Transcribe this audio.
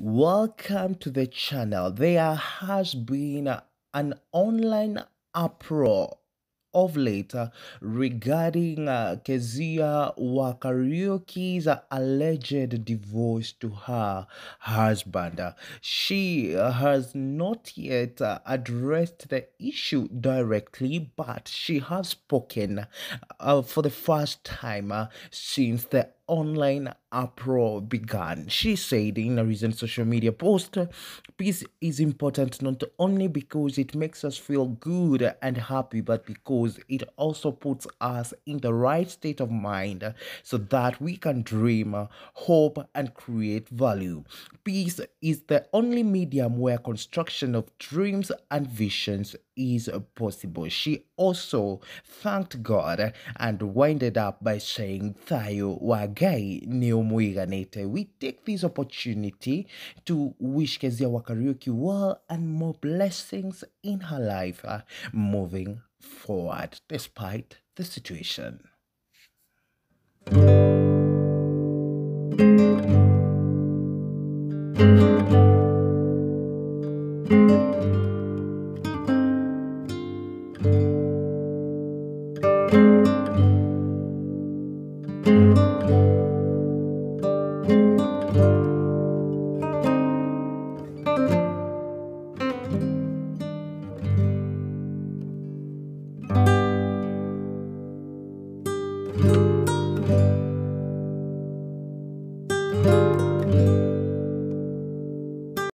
Welcome to the channel. There has been an online uproar of late regarding uh, Kezia Wakarioki's uh, alleged divorce to her husband. She has not yet addressed the issue directly, but she has spoken uh, for the first time uh, since the online uproar began. She said in a recent social media post, peace is important not only because it makes us feel good and happy, but because it also puts us in the right state of mind so that we can dream, hope, and create value. Peace is the only medium where construction of dreams and visions is possible. She also thanked God and winded up by saying, Thayo wagai neomwiganete. We take this opportunity to wish Keziah Wa Kariuki well and more blessings in her life uh, moving forward despite the situation.